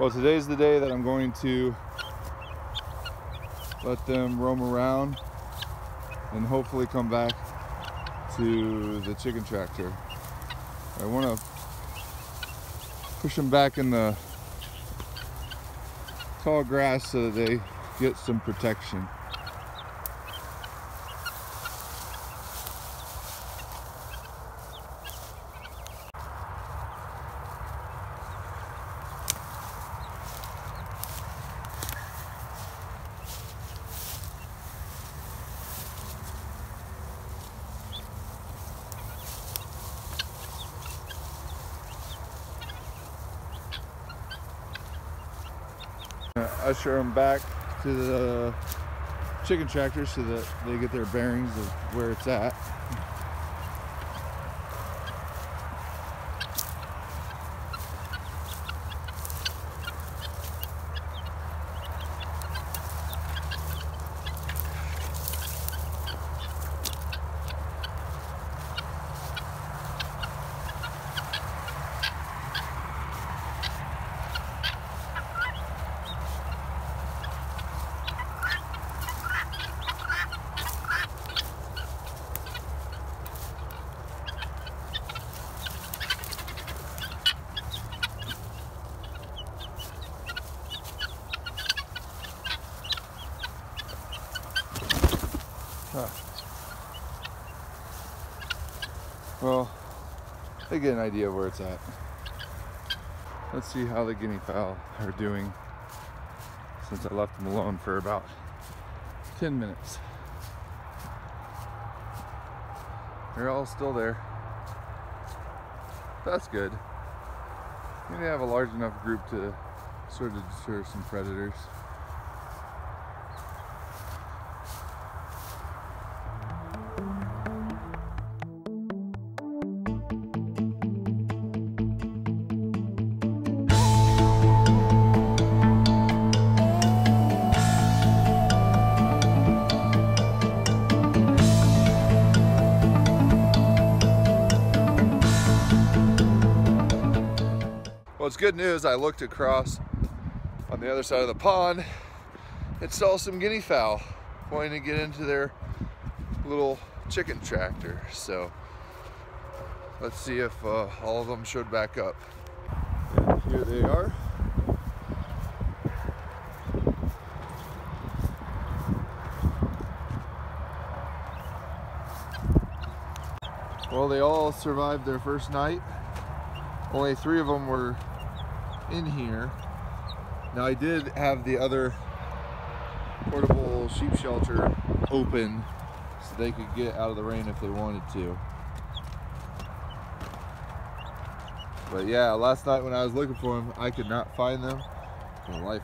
Well, today's the day that I'm going to let them roam around and hopefully come back to the chicken tractor. I want to push them back in the tall grass so that they get some protection. Usher them back to the chicken tractor so that they get their bearings of where it's at. Huh. Well, they get an idea of where it's at. Let's see how the guinea fowl are doing since I left them alone for about 10 minutes. They're all still there. That's good. We have a large enough group to sort of deter some predators. It's good news. I looked across on the other side of the pond and saw some guinea fowl wanting to get into their little chicken tractor. So let's see if uh, all of them showed back up. Here they are. Well, they all survived their first night. Only three of them were in here. Now I did have the other portable sheep shelter open so they could get out of the rain if they wanted to. But yeah, last night when I was looking for them, I could not find them for the life